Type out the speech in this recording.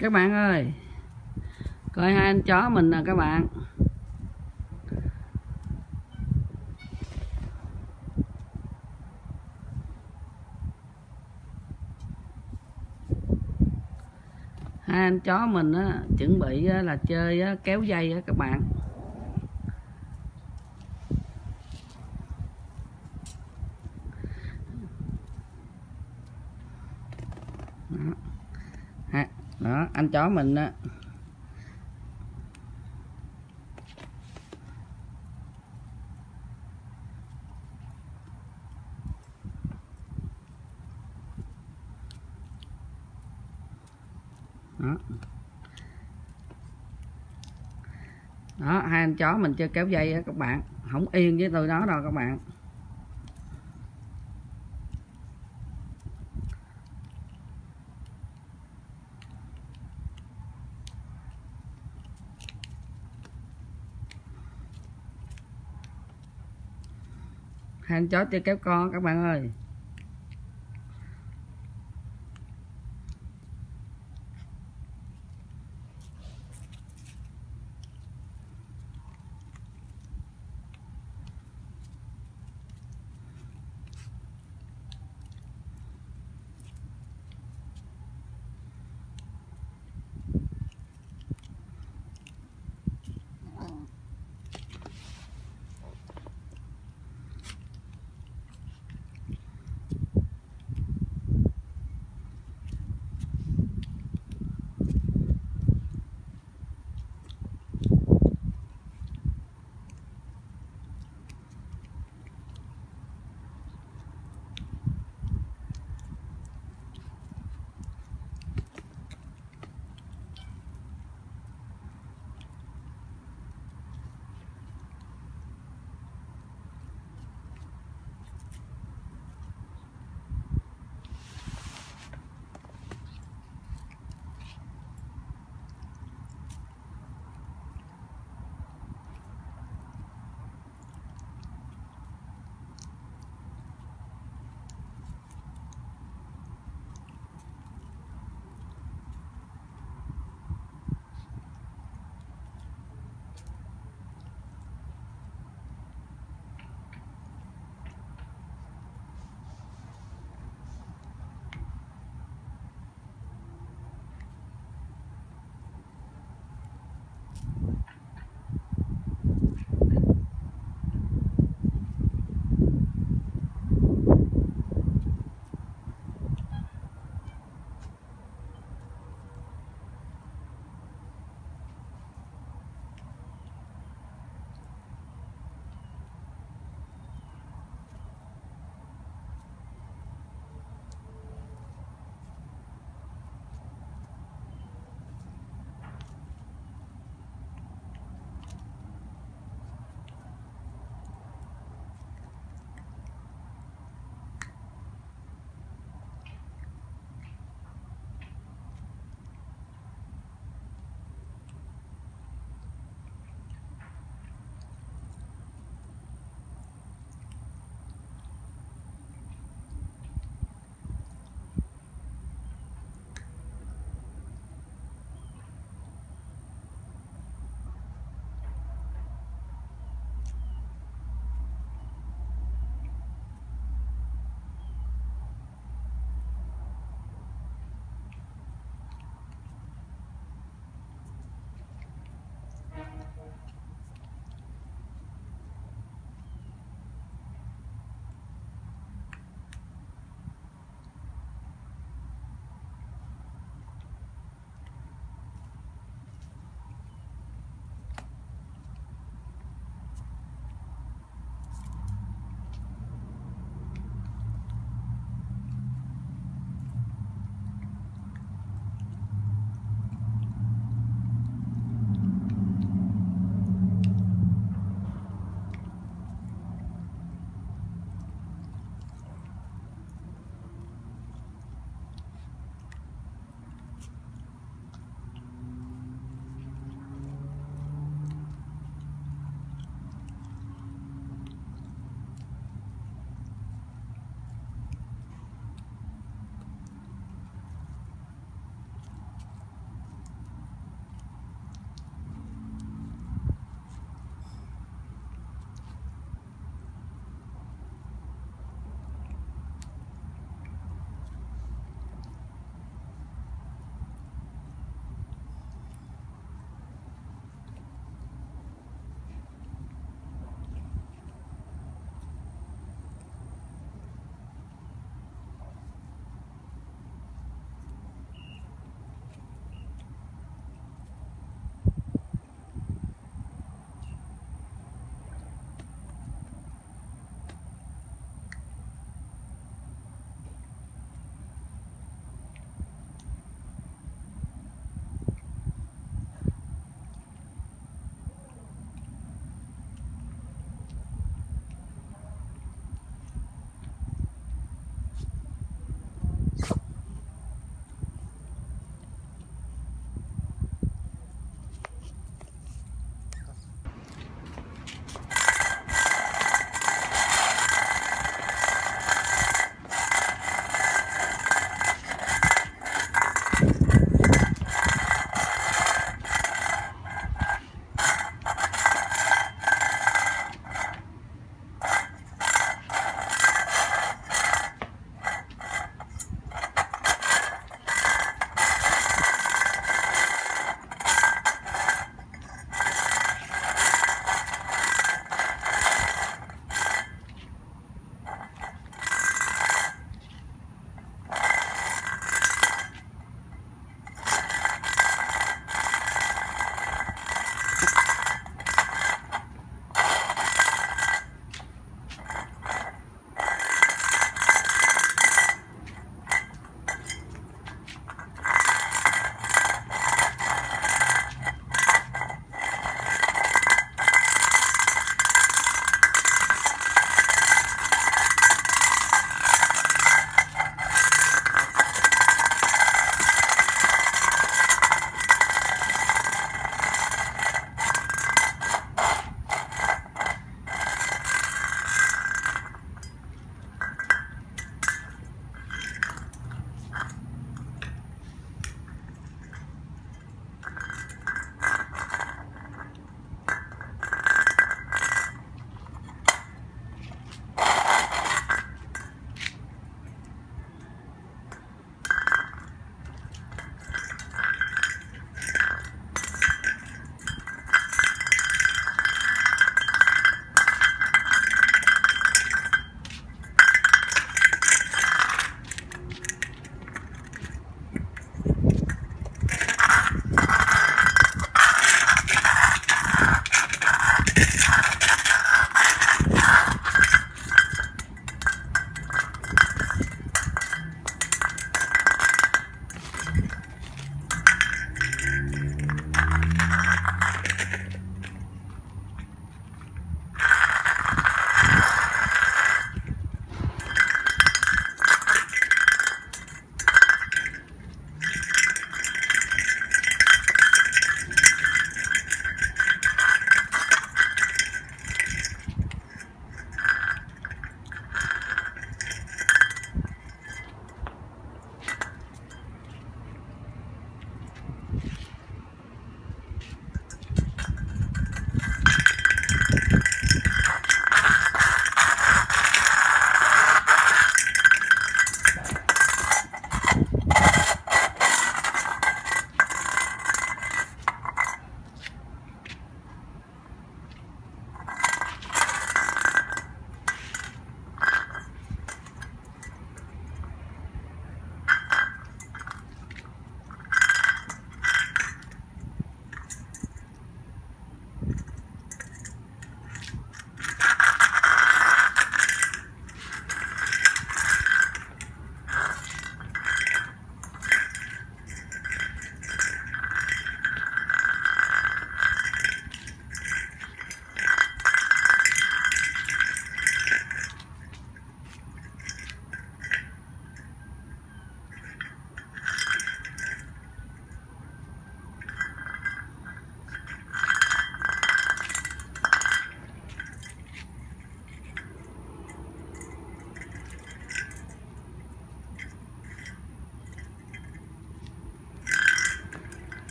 các bạn ơi coi hai anh chó mình nè các bạn hai anh chó mình á chuẩn bị á, là chơi á, kéo dây á các bạn đó. Đó, anh chó mình á. Đó. Đó, hai anh chó mình chơi kéo dây á, các bạn. Không yên với tôi đó đâu, các bạn. Hai chó chơi kéo con các bạn ơi.